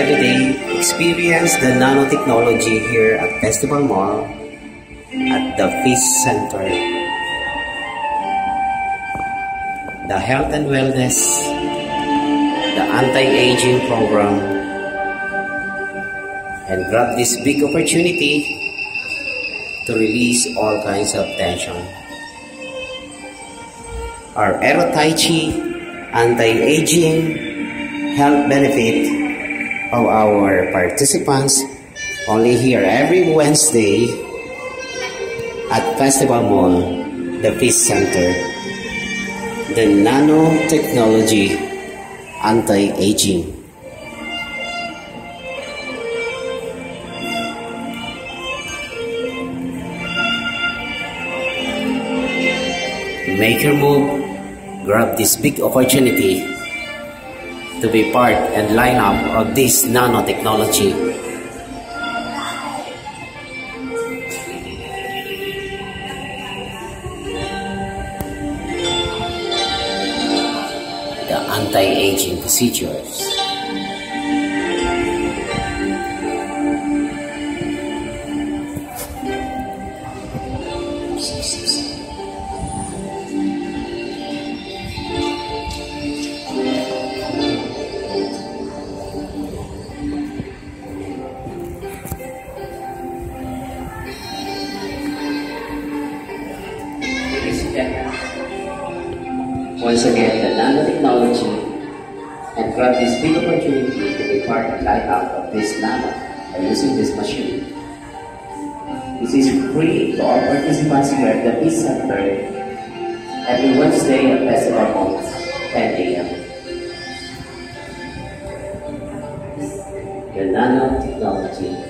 Yeah, today, experience the nanotechnology here at Festival Mall at the Fish Center. The health and wellness, the anti-aging program, and grab this big opportunity to release all kinds of tension. Our Aero Tai Chi anti-aging health benefit of our participants only here every Wednesday at Festival Mall, the Peace Center, the nanotechnology anti-aging. Make your move, grab this big opportunity to be part and line up of this nanotechnology. The anti-aging procedures. Once again, the nanotechnology and grab this big opportunity to be part and light out of this nano by using this machine. This is free to all participants here at the Peace Center every Wednesday at Festival Mall, 10 a.m. The nanotechnology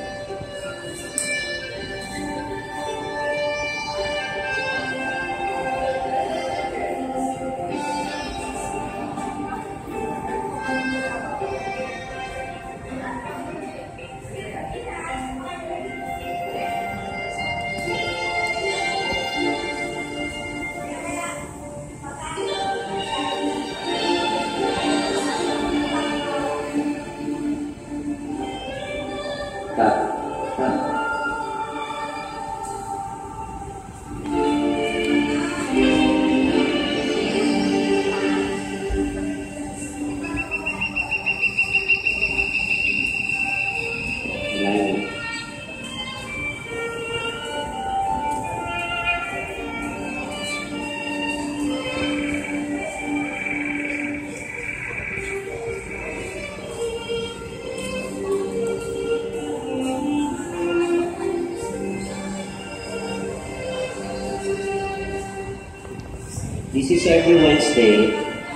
This is every Wednesday,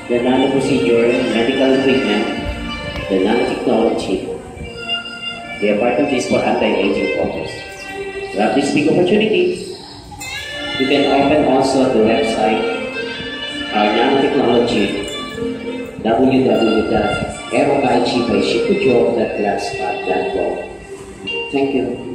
the nano procedure, medical equipment, the nanotechnology. We are part of this for anti-aging purpose. Grab this big opportunity. You can open also the website, our nanotechnology, www.aerotaichibyshikujo.blogspot.com. Thank you.